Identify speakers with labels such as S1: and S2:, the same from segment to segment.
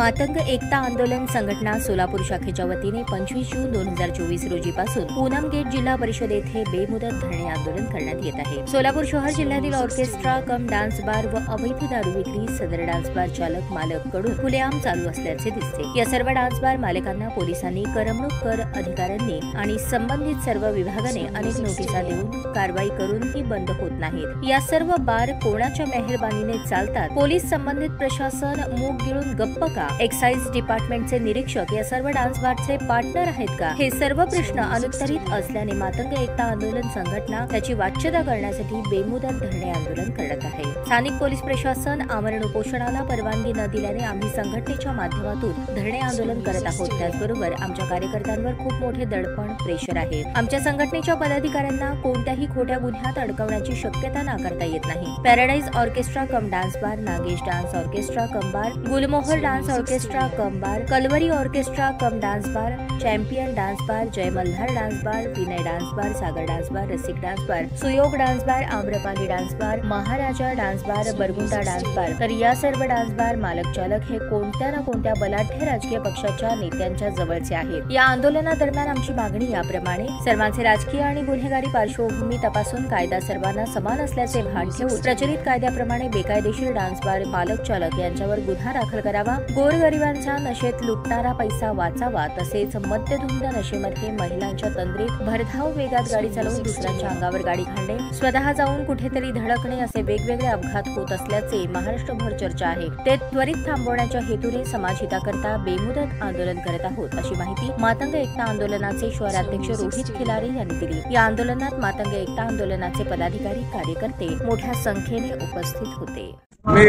S1: मातंग एकता आंदोलन संघटना सोलापूर शाखेच्या वतीने पंचवीस जून दोन हजार चोवीस रोजी पासून पूनम गेट जिल्हा परिषद येथे बेमुदत धरणे आंदोलन करण्यात येत आहे. सोलापूर शहर जिल्ह्यातील ऑर्केस्ट्रा कम डान्स बार व अवैध दारू विक्री सदर डान्स बार चालक मालककडून खुलेआम चालू असल्याचे दिसते. या सर्व डान्स बार मालकांना पोलिसांनी करमणूक कर अधिकाऱ्यांनी आणि संबंधित सर्व विभागाने अनेक नोटिसा देऊन कारवाई करूनही बंद होत नाहीत. या सर्व बार कोणाच्या मेहरबानीने चालतात पोलीस संबंधित प्रशासन मूग गिळून गप्प का? एक्साइज डिपार्टमेंटचे निरीक्षक या सर्व डान्स बारचे पार्टनर आहेत का? हे सर्व प्रश्न अनुत्तरित असल्याने मातंग एकता आंदोलन संघटना त्याची वाच्यता करण्यासाठी बेमुदत धरणे आंदोलन करत आहे. स्थानिक पोलीस प्रशासन आमरण उपोषणाला परवानगी न दिल्याने आम्ही संघटनेच्या माध्यमातून धरणे आंदोलन करत आहोत. त्याचबरोबर आमच्या कार्यकर्त्यांवर खूप मोठे दडपण प्रेशर आहे. आमच्या संघटनेच्या पदाधिकाऱ्यांना कोणत्याही खोट्या गुन्ह्यात अडकवण्याची शक्यता नाकारता येत नाही. Paradise orchestra cum dance bar Nagesh dance orchestra cum bar Gulmohar dance orchestra cum bar Calvary orchestra cum dance bar champion dance bar Jai Malhar dance bar Vinay dance bar Sagar dance bar Rasik dance bar Suyog dance bar Amrapali dance bar Maharaja dance bar Bargunta dance bar. तर या सर्व dance bar मालक चालक हे कोणत्या ना कोणत्या बलाढ्य राजकीय पक्षाच्या नेत्यांच्या जवळचे आहेत. या आंदोलनादरम्यान आमची मागणी याप्रमाणे सर्वांचे राजकीय आणि गुन्हेगारी पार्श्वभूमी तपासून कायदा सर्वांना समान असल्याचे भान ठेवून प्रचलित कायद्याप्रमाणे बेकायदेशीर डान्स बार मालक चालक यांच्यावर गुन्हा दाखल करावा गोरगरिबांचा नशेत लुटणारा पैसा वाचावा तसेच मद्यधुंद नशेमध्ये महिलांच्या तंद्रीत भरधाव वेगात गाडी चालवून दुसऱ्यांच्या अंगावर गाडी घालणे स्वतः जाऊन कुठेतरी धडकणे असे वेगवेगळे अपघात होत असल्याचे महाराष्ट्रभर चर्चा आहे. ते त्वरित थांबवण्याच्या हेतूने समाजहिताकरता बेमुदत आंदोलन करत आहोत अशी माहिती मातंग एकता आंदोलनाचे शहराध्यक्ष रोहित खिलारे यांनी दिली. या आंदोलनात मातंग एकता आंदोलनाचे पदाधिकारी कार्यकर्ते मोठ्या संख्येने उपस्थित होते.
S2: मी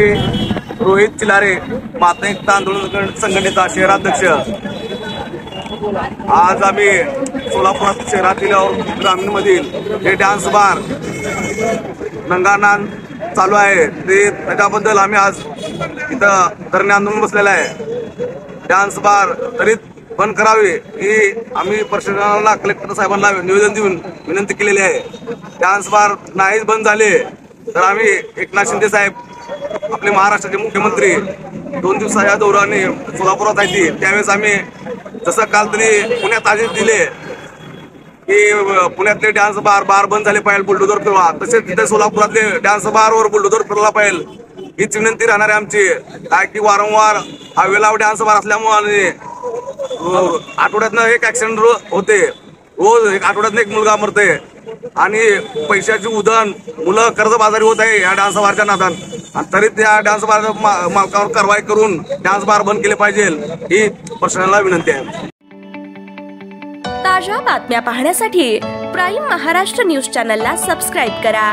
S2: रोहित चिलारे माता आंदोलन संघटनेचा शहराध्यक्ष. आज आम्ही सोलापूर शहरातील ग्रामीणमधील. हे डान्स बार नंगानान चालू आहे. ते त्याच्याबद्दल आम्ही आज इथं धरणे आंदोलन बसलेलं आहे. डान्स बार त्वरित बंद करावे ही आम्ही प्रशासनाला कलेक्टर साहेबांना निवेदन देऊन विनंती केलेली आहे. डान्स बार नाहीच बंद झाले तर आम्ही एकनाथ शिंदे साहेब आपले महाराष्ट्राचे मुख्यमंत्री दोन दिवसाच्या दौऱ्याने सोलापुरात आहे त्यावेळेस आम्ही जसं काल तरी पुण्यात आदेश दिले की पुण्यातले डान्स बार बार बंद झाले पाहिजे बुलडोजर फिरवा. तसेच तिथे सोलापुरातले डान्स बारवर बुलडोजर फिरला पाहिजे. हीच विनंती राहणार आहे आमची. काय की वारंवार हवेला डान्स बार असल्यामुळे आठवड्यातनं एक ऍक्सिडेंट होते. रोज एक आठवड्यातनं एक मुलगा मरते आणि पैशाची उधण मुलं कर्जबाजारी होत आहे या डान्स बारच्या नादान. आणि तरी त्या डान्स बार मालकावर कारवाई करून डान्स बार बंद केले पाहिजे ही प्रशासनाला विनंती आहे.
S3: ताज्या बातम्या पाहण्यासाठी प्राईम महाराष्ट्र न्यूज चॅनलला सबस्क्राईब करा.